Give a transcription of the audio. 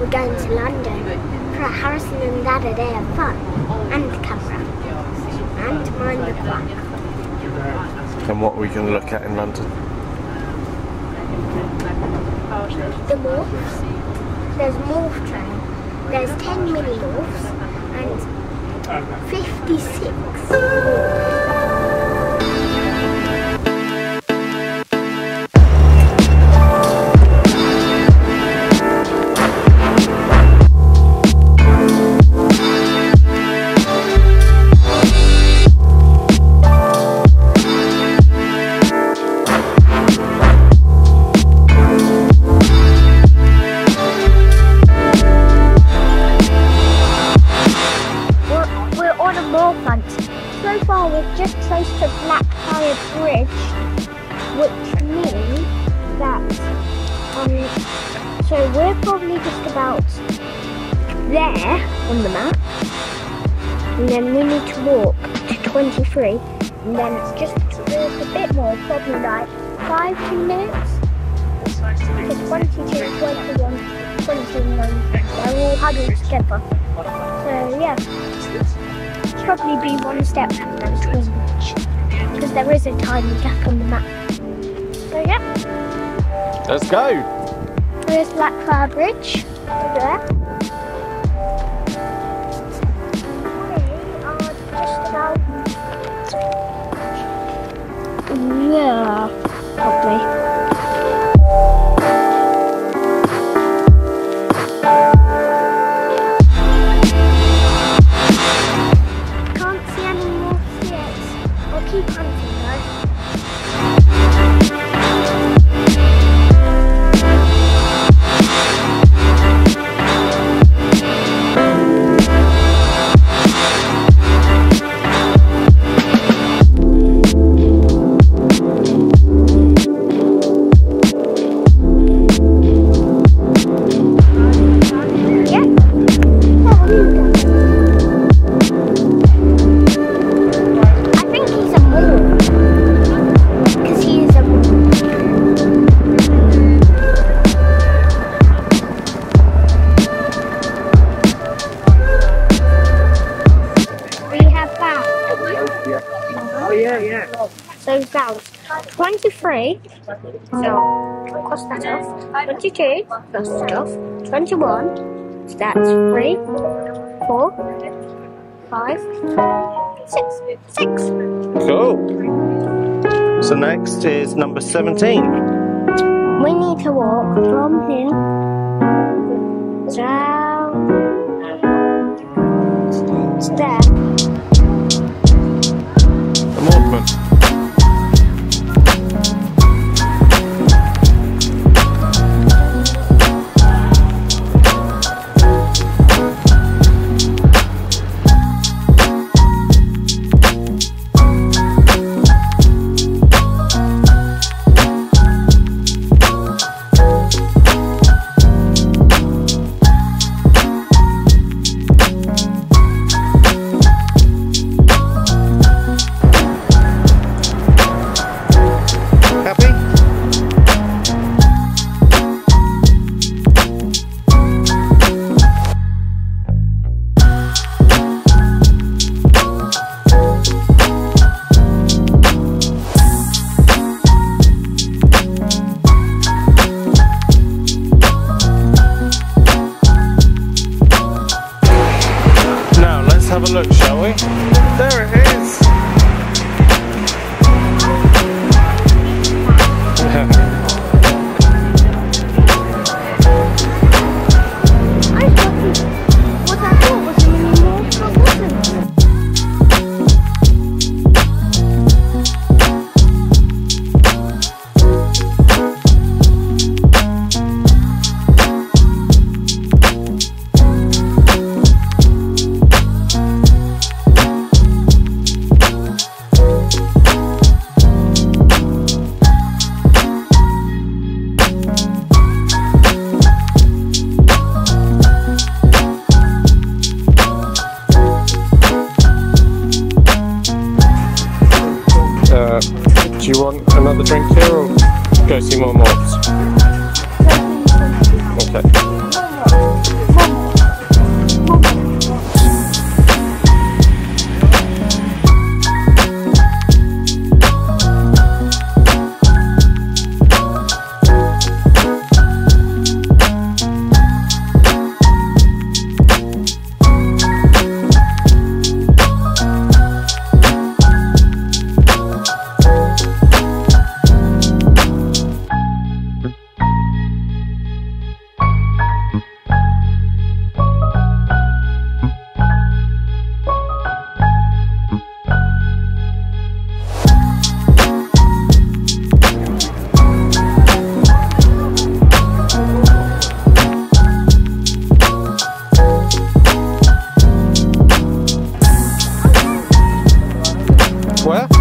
we're going to London for a Harrison and Dad a day of fun and camera and mind the clock. And what are we can look at in London. The morphs. There's morph train. There's 10 mini morphs and 56 morphs. So we're probably just about there on the map, and then we need to walk to 23, and then it's just a bit more, probably like five two minutes. To 22, 21, 29, they're all huddled together. So yeah, it's probably be one step between each because there is a tiny gap on the map. So yeah, Let's go! There's Blackfriar Bridge over there. We are just about yeah, 23. So cross that off. 22. Cross that off. 21. So that's 3, 4, 5, 6. 6. Cool. So next is number 17. We need to walk from here down there. You want another drink here or go see more morphs? Okay. poire.